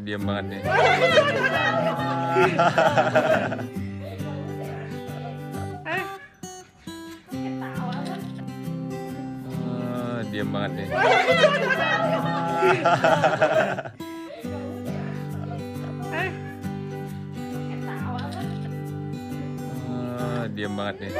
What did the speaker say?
Diam banget nih. Ah, diam banget nih. Ah, diam banget nih.